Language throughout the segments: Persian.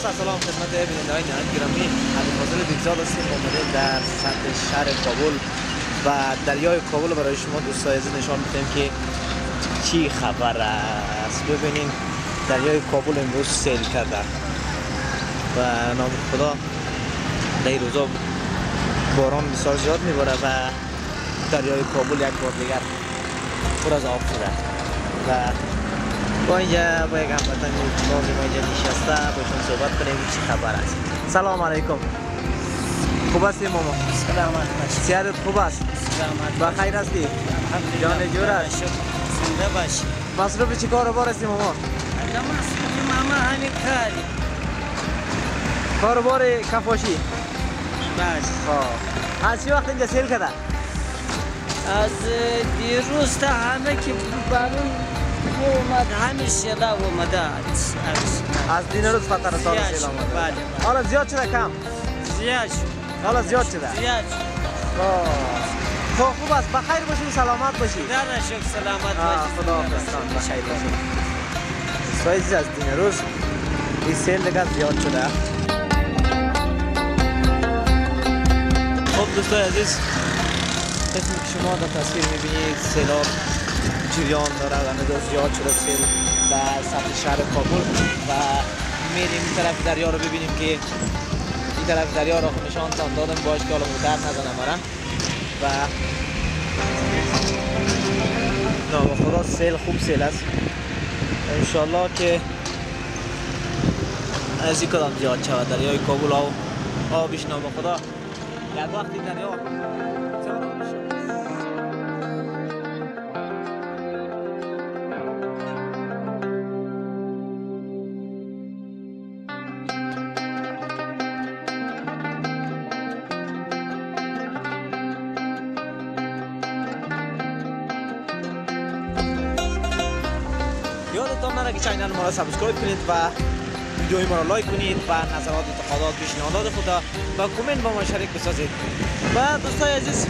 سلام خدمت بیننده های نهایت گرامی علی فاضل بیگزاد هستیم. آمده در سطح شهر کابل و دریای کابل برای شما دوستای عزیز نشان میدیم که چی خبر است. ببینین دریای کابل امروز سیل کرده. و نام خدا در روزا باران بسیار زیاد میباره و دریای کابل یک بار دیگر پر از آب شده. و با اینجا با یک هموطن نازی ما اینجا نشسته باشون صحبت کنیم خبر است سلام علیکم خوب هستی ماما سلامت باش سیادت خوب است سلامت با خیر هستی جان جور است زنده باش مصروف چی کار بار هستی ماما الان مسئول ماما همین کاری کار بار کفاشی باش خب از چی وقت اینجا سیل کرده از دیروز تا همه که بارون اومد همین شلا اومده. از دین روز فتره سال زیاد سیل شد. آمده بله بله. حالا زیاد شده کم. زیاد شد. حالا زیاد شده. زیاد شد. خب خوب است. بخیر باشین سلامت باشین در شکر. سلامت آه، باش خدا حافظ. بخیر باشین عزیز از دین روز این سیل دیگه زیاد شده. خب دوستای عزیز قسمی که شما در تصویر می‌بینید سیلاب؟ جریان داره و زیاد شده سیل در سطح شهر کابل و میریم این طرف دریا رو ببینیم که این طرف دریا رو نشان تان دادم باش که حالا در نزنم برم و نام خدا سیل خوب سیل است. انشالله که از این کدام زیاد شود. دریای کابل آب آبش نام خدا. یک وقتی دریا یادتان نره که channel ما را subscribe کنید و ویدیوی ما را like کنید و نظرات انتقادات پیشنهادات خود را با کامنت با ما شریک بسازید. و دوستای عزیز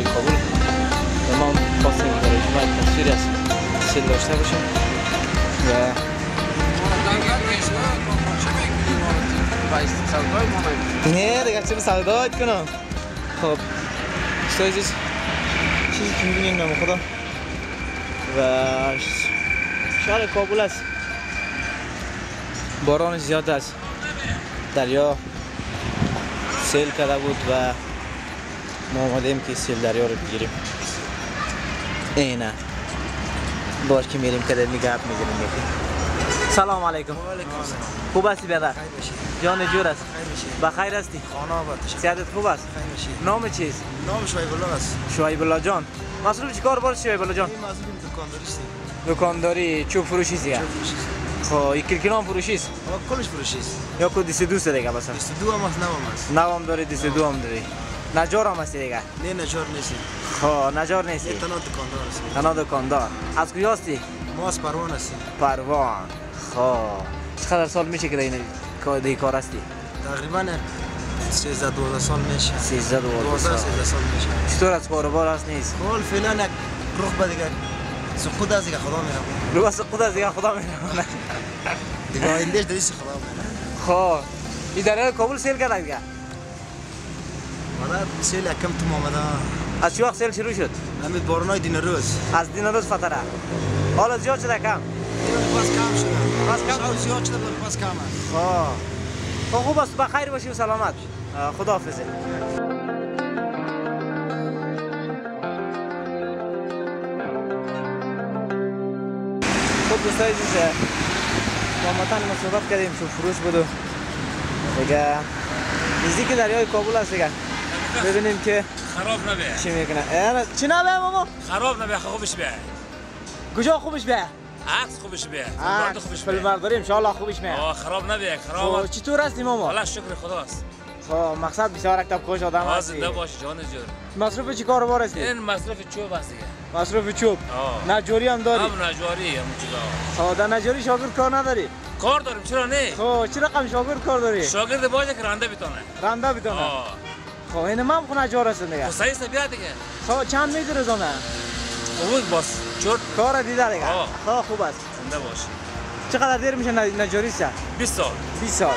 دریای کابل و ما خواستیم برای شما یک تصویری از سیل داشته باشیم و نه دیگه چرا سودایت کنم. خب دوستای عزیز چیزی که می‌بینیم نام خدا. و شهر کابل است. باران زیاد است. دریا سیل کرده بود و ما آمدیم که سیل دریا رو بگیریم اینه باش که میریم که در گپ می‌زنیم می‌کنیم سلام علیکم خوب هستی بیادر جان جور است بخیر هستی خانه آباد سیادت خوب است نام چیست نام شعیب الله است شعیب الله جان مصروف چیکار بار شعیب الله جان مسئول دکانداریستی دکانداری چوب فروشی زیه خب یک کلکینام فروشی است کلش فروشیست یا کو دیست دوست دیگه بس بیست دو هم است نو هم است نو هم داری دیست دو هم داری نجار هم هستی دیگه نه نجار نیستی خب نجار نیستی تنها دکاندار است تنها دکاندار از کجا هستی ما از پروان هستیم پروان خب چقدر سال میشه که این کار دی کار هستی تقریبا 13 12 سال میشه 13 12 12 سال 13 سال میشه چطور از کاروبار هست نیست کل فعلا یک به دیگه سقوط از دیگه خدا میرم رو بس خود از دیگه خدا میرونه دیگه آیندهش دریس خدا میرم خب این دریای کابل سیل کرده دیگه مادر سیل کم تو آمده از چه وقت سیل شروع شد همین بارونای دین روز از دین روز فتره حالا زیاد شده کم پاس کم شده پس کم شاو زیاد شده کم است خب خب خوب است بخیر باشی و سلامت خدا حافظه خب دوستای عزیز با متن ما صحبت کردیم شو فروش بود و دیگه نزدیک دریای کابل است دیگه ببینیم که خراب نبه. چی می‌کنه. چی نبه ماما خراب نبه خوبش به کجا خوبش به عکس خوبش به فرد خوبش به برداری انشاءالله خوبش میاد آه خراب نبه خراب. خب چطور هستی ماما؟ والا شکر خداست. خب مقصد بسیار اکتب خوش آدم هستی. زنده باش جان جور مصروف چی کار بار هستی این مصرف چوب است دیگه مصروف چوب. آه. نجاری هم داری؟ هم نجاری هم چیزا. خب در نجاری شاگرد کار نداری؟ کار داریم چرا نه؟ خب چی رقم شاگرد کار داری؟ شاگرد باشه که رنده بتونه رنده بدونه خب این من خو نجار هستم دیگه است بیا دیگه. خب روزانه بود باس چور. کار دیده دیگه. خب خوب است. زنده باش. چقدر دیر میشه نجاری سه 20 سال. 20 سال.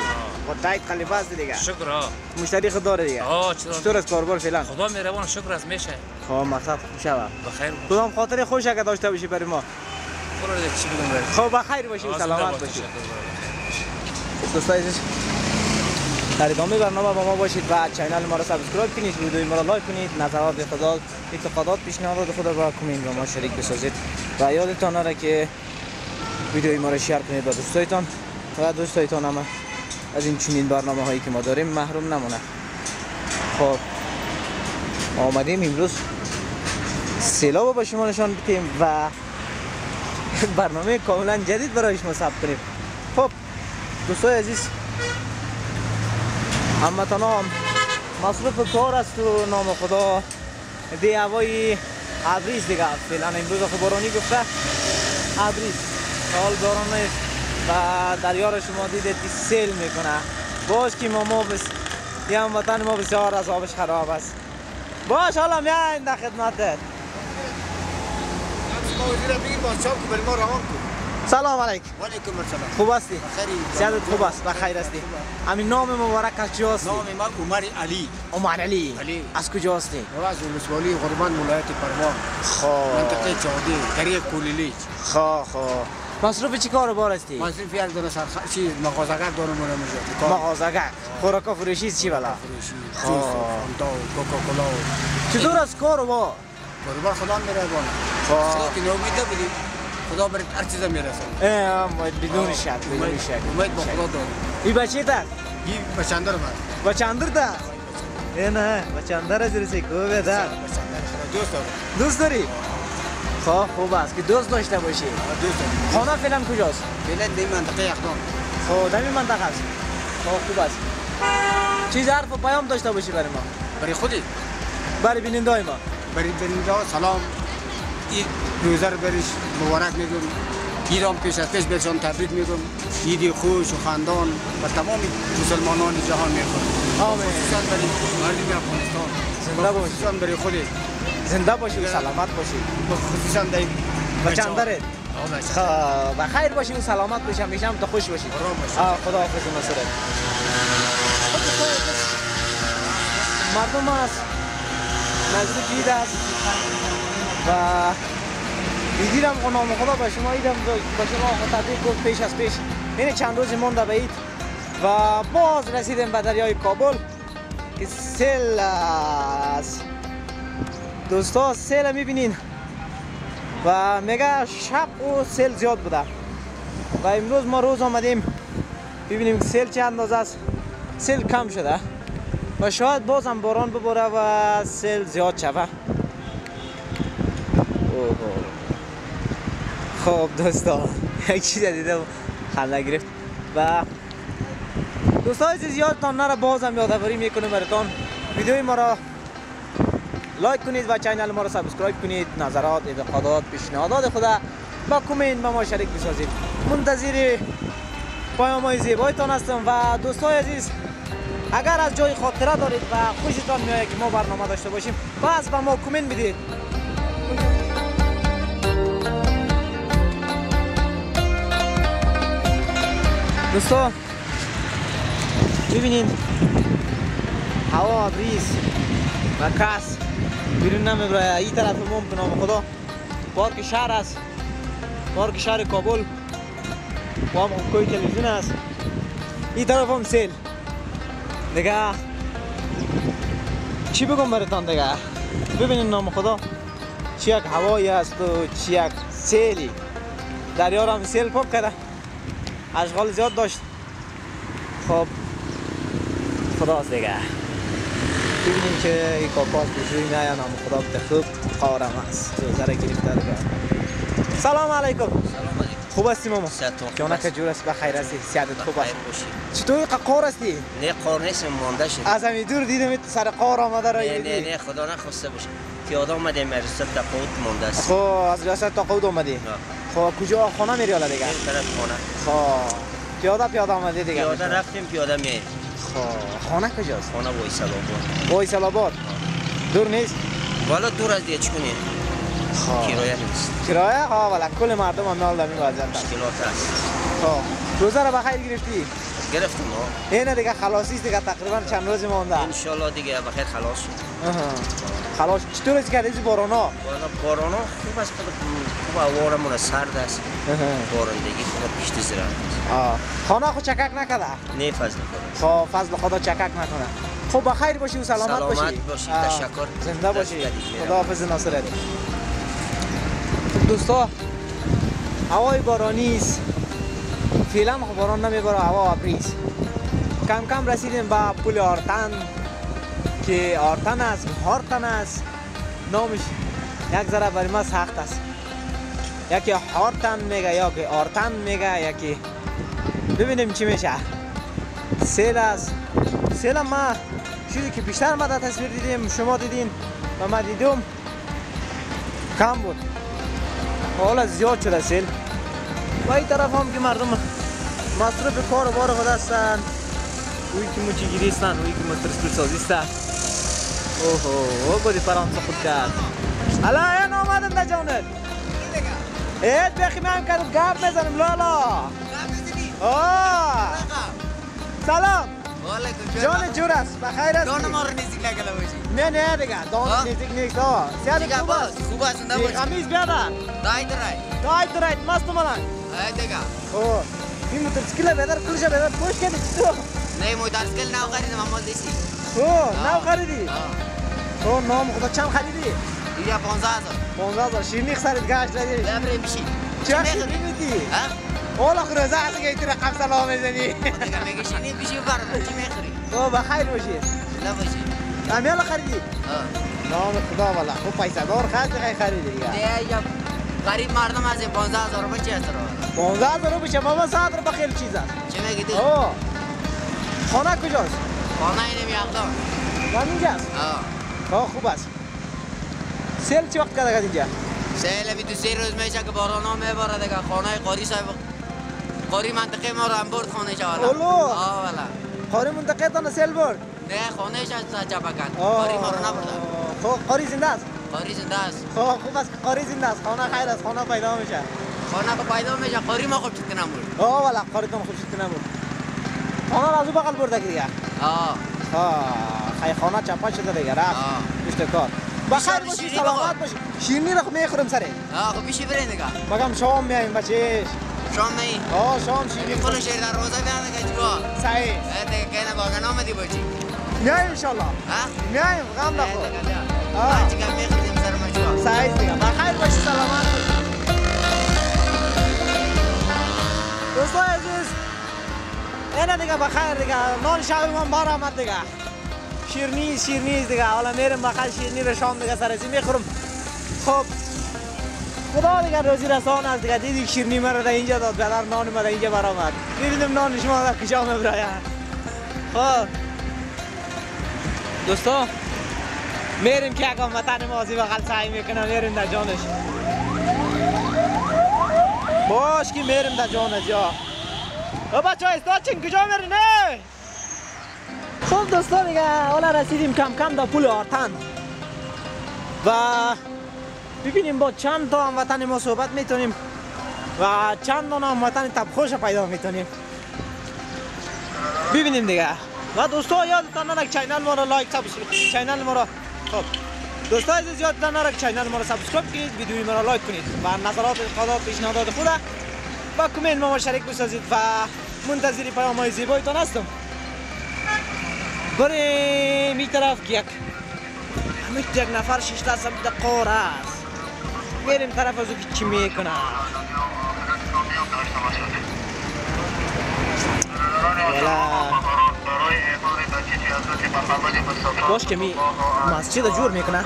خب تایت خلیفه است دیگه. شکر آه. مشتری خود داره دیگه. آه چرا؟ چطور از کاربار فعلا. خدا مهربان شکر است میشه. خب مقصد خوب شوه. بخیر. کدام خاطر خوش که داشته باشی برای ما؟ دیگه چی بگم خب بخیر باشی سلامت باش. باشی. دوستای در ادامه برنامه با ما باشید و channel ما را subscribe کنید. ویدیوی ما را like کنید. نظرات انتقادات انتقادات پیشنهادات خود را با کامنت با ما شریک بسازید. و یادتان نره که ویدیوی ما را share کنید با دوستایتان. و دوستایتان هم از این چنین برنامه هایی که ما داریم محروم نمونه. خب ما آمدیم امروز سیلاب با شما نشان بدیم و برنامه کاملا جدید برای شما ثبت کنیم. خب دوستای عزیز هموطن هم مصروف کار است و نام خدا. دی هوای ابریز دیگه فعلا امروز خب بارانی گفته. ابریز. حال باران و دریا را شما دیدید که سیل می‌کنه. باش که ما ما بس یه هموطن ما بسیار از آبش خراب است. باش حالا میایم در خدمتت. سلام علیکم. وعلیکم السلام. خوب هستی؟ سیادت خوب. است. بخیر هستی. همین نام مبارک از کجا هستی؟ نام من عمر علی. عمر علی. از کجا هستی؟ از ولسوالی غربان ولایت پروان. خب منطقه چهادی طریق کولیلی خب خب مصروف چی کار بار هستی؟ مصرف یک دونه سرخ چی مغازگر دارم اونم اینجا. دکان مغازگر خوراکا فروشی چی بلا؟ فروشی. جوس و فانتا و کوکاکولا. و چطور از کار با؟ قربان خدا میره بان خب که نومیده بودیم خدا برات هر چیز می‌رسه اه، بدون شک بدون شک امید با خدا دارم این بچه تا؟ این بچندر من بچه اندر تا؟ ای نه بچه اندر از رسی؟ بچندر خدا دوست دارم دوست داری؟ خب خوب است که دوست داشته باشی دوست دارم خانه فعلا کجاست؟ فعلا دی منطقه اقدام خب در این منطقه است خب خوب است چیز حرف و پیام داشته باشی برای ما برای خودی برای بیننده ما برای برینجا سلام این روزه رو بریش مبارک میگم. ایران پیش از پیش بهشان تبریک میگم. ایدی خوش و خندان و تمام مسلمانان جهان می‌خوام آمین. خصوصا برای مردم افغانستان. زنده باشی. خصوصا برای خودی زنده باشی و سلامت باشی. و خصوصا در بچه اندرت خب بخیر باشی و سلامت باشی همیشه هم تو خوش باشی. خدا حافظ و نصرت مردم است نزدیک عید است. و ایدیرم خب نام خدا به شما ایدم به شما تبریک گفت پیش از پیش. این چند روزی مونده به عید و باز رسیدیم به دریای کابل. که سیل است دوستا سیل می‌بینین. و میگه شب و سیل زیاد بوده. و امروز ما روز آمدیم. ببینیم که سیل چه اندازه است. سیل کم شده. و شاید بازم باران بباره و سیل زیاد اوه. خب دوستا یک چیز دیدم خنده گرفت و دوستان عزیز یادتان نره بازم یادآوری می‌کنم براتون. ویدیوی ما را like کنید و channel ما را subscribe کنید. نظرات انتقادات پیشنهادات خود را با کامنت با ما شریک بسازید. منتظر پیام های زیبایتان هستم و دوستای عزیز اگر از جای خاطره دارید و خوشتان میآید که ما برنامه داشته باشیم پس با ما کامنت بدید. دوستان ببینید هوا بریز. و کس. بیرون نمی‌بره این طرف ما به نام خدا. پارک شهر است. پارک شهر کابل. و هم کوی تلویزیون است. این طرف هم سیل. دیگه چی بگم براتان دیگه؟ ببینید نام خدا. چی یک هوایی است و چی یک سیلی. دریا هم سیل پاک کرده. اشغال زیاد داشت. خب. خداست دیگه. ببینیم که این کاکاس بجوی نه یا نام خدا بده خوب قارم است. را گرفته دیگه سلام علیکم. سلام علیکم. خوب هستی ماما؟ جانه که جور است بخیر هستی سیادت خوب است چطوری؟ قار هستی؟ نه قار نیست مانده شد از همین دور دیدم سر قار آمده را نه نه نه خدا نخواسته باشه. پیاده آمده مرسد تقاوت مانده است. خب از ریاست تا قود آمدی خب کجا؟ خانه میری حالا دیگه؟ این طرف خانه. خب پیاده پیاده آمدی دیگه. پیاده رفتیم پیاده میاییم. خب خانه کجاست؟ خانه وایسل آباد وایسل آباد دور نیست؟ والا دور از دیگه چکنی خب. کرایه نیست. کرایه؟ ها ولی کل مردم هم نال دمی وضعیت مشکلات هست خب روزه را بخیر گرفتی؟ گرفتم ها اینه دیگه خلاصی دیگه تقریبا چند روز مونده انشالله دیگه بخیر خلاص شد. خلاص چطور است کردی بارانا والا بارانا خوب است خوب اوارمون سرد است بارندگی خوب پیشتی زیرا آه. خانه خود چکک نکده نه فضل خدا خب فضل خدا چکک نکنه خب بخیر باشی و سلامت سلامت باشی باشی. آه. تشکر. زنده باشی. خدا حافظ ناصرت دوستا هوای بارانی است فعلا باران نمیباره هوا ابریز کم کم رسیدیم به پل آرتن که آرتن است هارتن است. نامش یک ذره برای ما سخت است. یکی هارتن میگه یا که آرتن میگه یکی ببینیم چی میشه. سیل است. سیل ما چیزی که بیشتر ما در تصویر دیدیم شما دیدین و ما دیدم کم بود. حالا زیاد شده سیل. و این طرف هم که مردم مصروف کار و بار خود هستن. اوی که موچی گیری هستن اوی که هستن اوهو او بودی فرانسه خود کرد حالا این آمدن در جانت ایت بخی من کردم گپ می‌زنم لالا آه سلام جان جور است بخیر است دان ما رو نزدیک لگله باشی نه نه دیگه دان آه. نزدیک نیست آه سیاد خوب است خوب است زنده دی باشی قمیز بیاده دای درای دایت درایت مست ملان ای دیگه اوه این موتورسیکل بیدر کلش بیدر پوش کردی تو نه موی درسکل نو خریدم اما دیسی اوه نو خریدی اوه نام خدا چند خریدی؟ دیگه پانزه هزار. 15 هزار. شیرینی خرید گشت لدی ببره میشی چه می‌خری؟ شیرینی میدی ها اولا خروزه هستی که ایتی رقم سلام می‌زنی؟ دیگه میگه شینی بیشی برم چی می‌خوری اوه بخیر باشی. زنده باشی امیالا خریدی؟ آه. نام خدا والا. خوب پیسه دار خرج خیلی خریدی دیگه. دیگه یا غریب مردم از این پانزه هزار روپه چی هزار 15 هزار رو بشه ماما ساعت رو بخیر چیز است. چی میگی اوه خانه کجاست؟ خانه اینم یقدان همینجاست آه خوب است. سیل چی وقت کرده اینجا؟ سیل بی دو سه روز میشه که باران ها میباره دیگه خانه قاری صاحب قاری منطقه ما رو هم برد خانه چه والا. اولو. آه والا. قاری منطقه تانه سیل برد؟ نه خانه بکن آه. قاری ما رو نبردن خب قاری زنده است؟ قاری زنده است. خب خوب است. قاری زنده است. خانه خیر است. خانه پیدا میشه. خانه که پیدا میشه. قاری ما خوب چیز نمور آه والا. قاری تان خوب شد نبود خانه را از او بغل برده که دیگه. آه. ها خیخانه چپا شده دیگه رفت پشت کار بخیر باشی سلامت باشی شیرنی رو می‌خورم سره آه خب بشی برین دیگه بگم شام میایم بچیش شام میایم آه شام شیرنی خونه شیر در روزه بیان دیگه چیکار صحیح دیگه که نه باگه نامدی بچی میایم انشالله. شاء الله میایم غم نخور آه دیگه می‌خوریم سر مجبور صحیح دیگه بخیر باشی سلامت باشی دوستان عزیز اینه دیگه بخیر دیگه نان شب ما بار آمد دیگه شیرنی شیرنی دیگه حالا میرم بخیر شیرنی رو شام دیگه سرسی می‌خورم خب خدا دیگه روزی رسان است دیگه دیدی شیرنی مرا در اینجا داد بدر نان در اینجا برآمد می‌بینیم نان شما در کجا میبراید خب دوستا میریم که اگه وطن مازی بغل سعی می‌کنه میریم در جانش باش که میریم در جانش یا بچه ها استاد کجا میری نه خب دوستا دیگه حالا رسیدیم کم کم در پول آرتن. و ببینیم با چند تا هموطن ما صحبت می‌تونیم و چند تا هموطن تبخوش پیدا می‌تونیم. ببینیم دیگه. و دوستا یادتان نره که channel ما رو like subscribe channel ما رو خب. دوستا عزیز یادتان نره که channel ما رو subscribe کنید ویدیوی ما رو like کنید. و نظرات انتقادات پیشنهادات خود با کامنت ما شریک بسازید و منتظر پیام های زیبایتان هستم بریم این طرف یک همین یک نفر ششته سمت قار است. میریم طرف از او که چی می‌کنه. باش که می مسجد جور می‌کنه.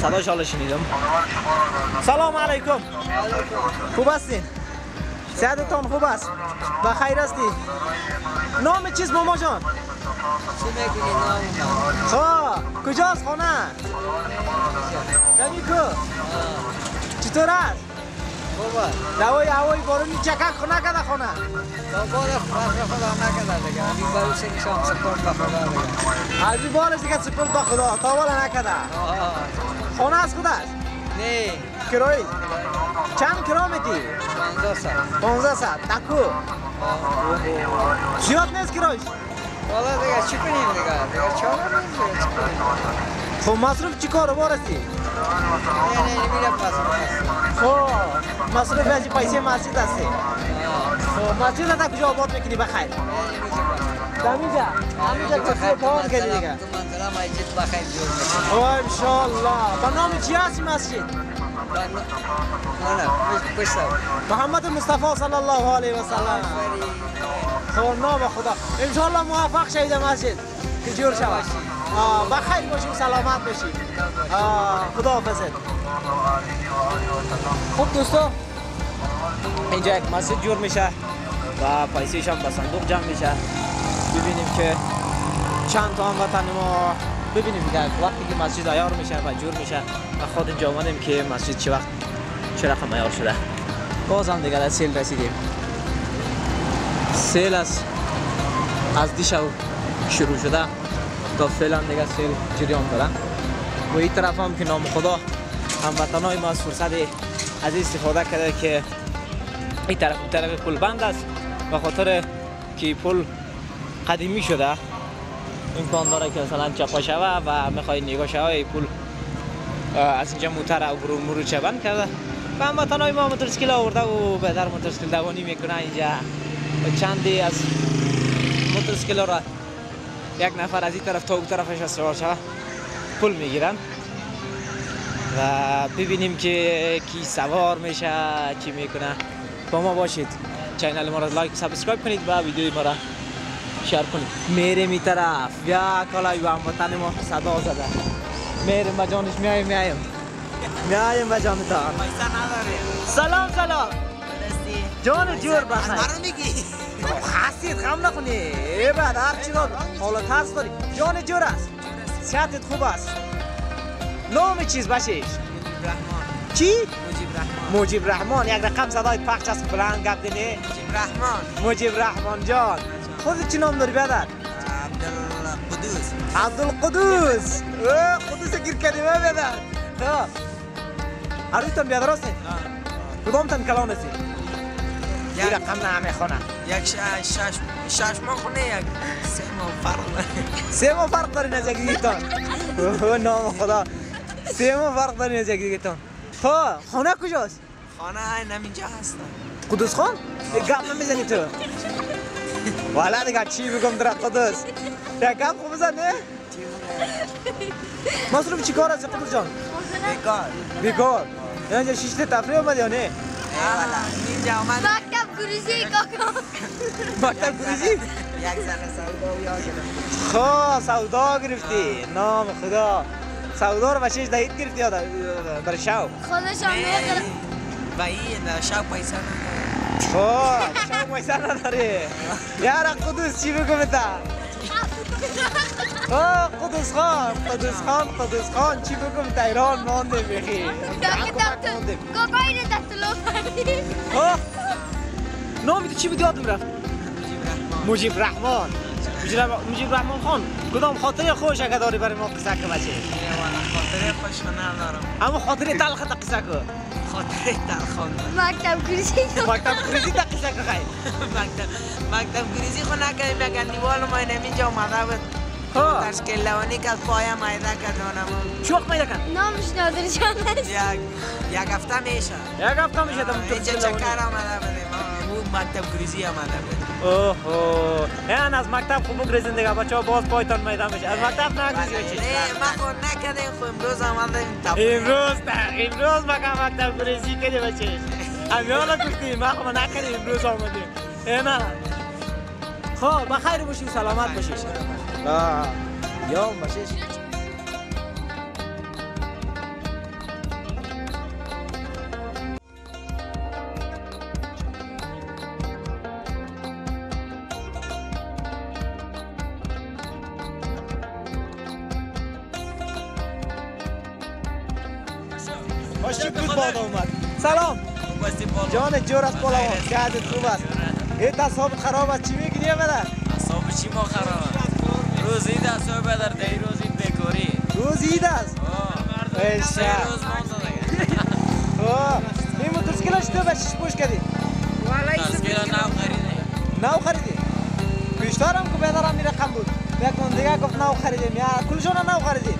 صداش حالا شنیدم. سلام علیکم. خوب هستین؟ صحتتان خوب است. بخیر هستی. نام چیز ماما جان؟ خب کجاست خانه؟ دمی کو؟ چطور است؟ دوای هوای بارونی چکک خونه کده خانه. تا بار خدا نکرده دیگه. همین باید سنگ شام سپورت به خدا دیگه؟ از این بالش دیگه سپرد با خدا. تا بالا. خانه از خود است نه کرایی چند میدی؟ پانزده سال 15 ساعت. تکو. زیاد نیست کرایش والا دیگه چی کنیم دیگه؟ دیگه چا کنیم دیگه چی کنیم. خب مصروف چی کار بارستی؟ نه نه میره پس خب مصروف از پیسه مسجد هستی. خب مسجد تا کجا آباد می‌کنی بخیر. دمیجا دمیجا کسی پاهم کردی دیگه؟ منظره مسجد بخیر جور میشه او انشالله با نام چی هستی مسجد؟ محمد مصطفی صلی الله علیه و سلم. خب نام خدا. انشالله موفق شید مسجد. که جور شود. آه، بخیر باشیم سلامت باشیم. آه، خدا حافظت خب دوستو؟ اینجا یک مسجد جور میشه و پیسیش هم به صندوق جمع میشه. ببینیم که چند تا هموطن ما ببینیم دیگه وقتی که مسجد عیار میشه و جور میشه و خود آمدیم که مسجد چه وقت چه رقم عیار شده. باز هم دیگه در سیل رسیدیم. سیل از از دیشب شروع شده تا فعلا دیگه سیل جریان داره. و این طرف هم که نام خدا هموطنهای ما از فرصت از استفاده کرده که این طرف طرف پل بند است. و خاطر که پل قدیمی شده. امکان داره که مثلا چپا شوه و می‌خوای نگاه شوه اه، از اینجا موتر او برو مرو چه بند کرده. و هموطنهای ما موتورسیکل آورده و به در موتورسیکل دوانی می‌کنه اینجا. و چندی از موتورسیکل را یک نفر از این طرف تا اون طرفش از سوار شوه پل می‌گیرن. و ببینیم که کی سوار میشه چی می‌کنه. با ما باشید. channel ما را like subscribe کنید و ویدیوی ما را share کنید میریم این طرف. یا کالای و هموطن ما صدا زده. میریم به جانش میایم میایم میایم به جانتان سلام سلام. جان جور بخیر. مرا میگی؟ حسید خم نکنی ای بعد هر چی حالا ترس داری. جان جور است. صحتت خوب است. نام چیز بشیش چی؟ مجیب رحمان. مجیب رحمان. یک رقم صدای پخش است بلند گپ دینی. مجیب رحمان. مجیب رحمان جان. خودت چی نام داری بیادر؟ عبدالقدوس عبدالقدوس قدوس گیر کردی ما بیادر ها عرویتان بیادر هستی؟ کدام تن کلان هستی؟ این رقم نامه خونه یک شش ماه خونه یک سه ماه فرق سه ماه فرق دارین از یک دیگه اوه نام خدا سه ماه فرق دارین از یک دیگه تو خانه کجاست؟ خانه والا دیگه چی بگم در قدوس یک گپ خوب بزن نه؟ مصروف چی کار هستی قدوس جان؟ بیکار بیکار اینجا شیشته تفریح آمدی یا نه؟ والا اینجا آمد Saca گروزی کاکا مکتب گروزی یک ذره سودا و یا گرفت خب سودا گرفتی نام خدا سودا رو بچهش دهید گرفتی یا در شو خودشان میگه و این شب پیسه شو پیسه نداری یارا قدوس چی بگم تا آه قدوس خان قدوس خان قدوس خان چی بگم تا ایران مانده بخی کاکا اینه دستلو نامی تو چی بود یادم رفت مجیب رحمان مجیب رحمان خان کدام خاطره خوش اگه داری برای ما قصه که بچه خاطره خوش ندارم اما خاطره تلخ تا قصه که خاطره تلخان مکتب گروزی مکتب کریزی تا قصه که خیلی. مکتب مکتب گریزی خو نکردیم یک دیوال ما اینجا آمده بود. ها. درس کلوانی که از پایم مایده کردانم وقت میده کن نامش نادر جان است. یک یک هفته میشه. یک هفته میشه دم تو اینجا چکر آمده بودیم. مکتب گریزی آمده بود. اوه یعنی از مکتب خوب بگریزین دیگه بچه ها باز پایتان میدم میشه از مکتب نگریزی بچه نه ما خود نکردیم خو امروز آمدیم تپ امروز نه امروز مکم مکتب گریزی کردی بچه امیالا گفتی ما خب نکردیم امروز آمدیم اینا خب بخیر باشی سلامت باشی آه یام است گردت خوب است این تصابت خراب است چی میگی بده اصاب چی ما خراب؟ روز عید اصاب در دی روز عید بیکاری روز عید است؟ ایشا روز مانده دیگه. این تو به شش پوش کردی. تسکیل نو خریده نو خریدی. هم که بدارم میره کم بود. بکن دیگه گفت نو خریدیم یا کلشون نو خریدی.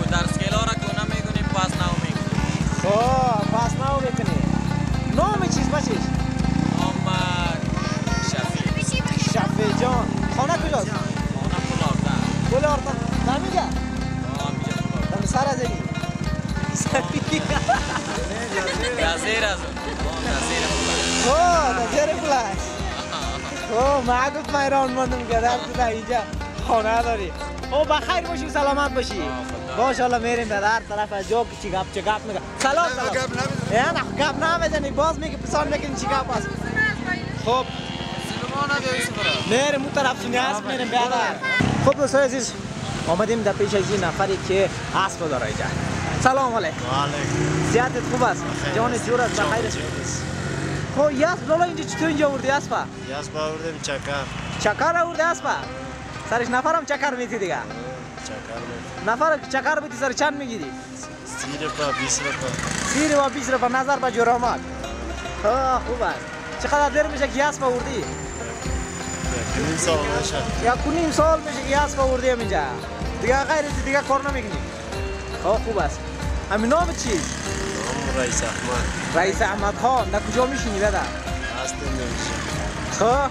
و درسکیل ها را کنه می‌کنیم پس نو می‌کنیم خب پس نو می‌کنی. نام چیز بچیش گزیر از اون پلارده خب نظر فلش خب ما گفت من ایران ماندم که در تو اینجا خانه داری خب بخیر باشی و سلامت باشی باش میریم به هر طرف از جا که چی گپ چی گپ میگه سلام سلام نه نه گپ نمی‌زنی باز میگه پسان میگه چی گپ است خب میریم اون طرف سونی اسب میریم بیادر خب دوستای عزیز آمدیم در پیش از این نفری که اسب داره اینجا سلام علیکم. زیادت خوب است. جان جور است. بخیر. است. خب یه اسب لالا اینجا چطور اینجا آوردی؟ اسبا یاس باوردم چکر. چکر آورده اسبا سرش نفرم چکر میتی دیگه. چکر نفر چکر بیتی سر چند می‌گیری؟ سی رپا بیس رپا. سی و 20 رو نظر آمد ها خوب است. چقدر دیر میشه که اسب آوردی؟ کنیم سال یا کنیم سال میشه که اسب آوردی اینجا. دیگه غیر دیگه کار نمی‌کنی. خوب است. همین نام چی؟ نام رئیس احمد. رئیس احمد خان. در کجا میشینی بده هستم نمیشه خب.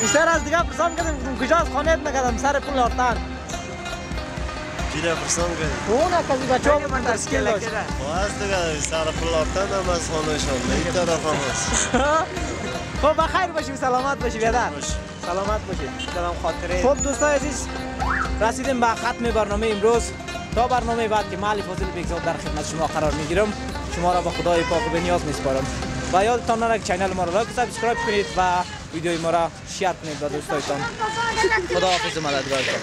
بیشتر از دیگه پرسان کردیم. کجاست؟ خانهت نکردم. سر پول آرتن گیره پرسان کردیم. اون کسی بچه ها من تسکیل داشت. خب هست دیگه سر پل آفتن هم از خانهشان. به این طرف هم هست. خب بخیر باشی سلامت باشی بیادر. سلامت باشی. کلام خاطره. خب دوستای عزیز رسیدیم به ختم برنامه امروز. تا برنامه بعد که مالی فاضل بگذار در خدمت شما قرار می‌گیرم شما را به خدای پاک و به نیاز میسپارم. و یادتان نره که چینل ما را لایک و سابسکرایب کنید و ویدیوی ما را شیر کنید به دوستایتان. خدا حافظ مددگارتان.